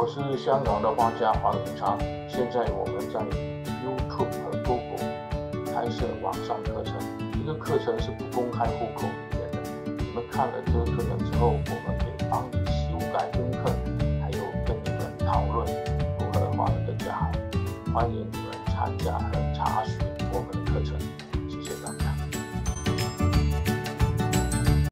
我是香港的画家黄永昌，现在我们在 YouTube 和 Google 开设网上课程，这个课程是不公开户口里面的。你们看了这个课程之后，我们可以帮你修改功课，还有跟你们讨论如何画得更加好。欢迎你们参加和查询。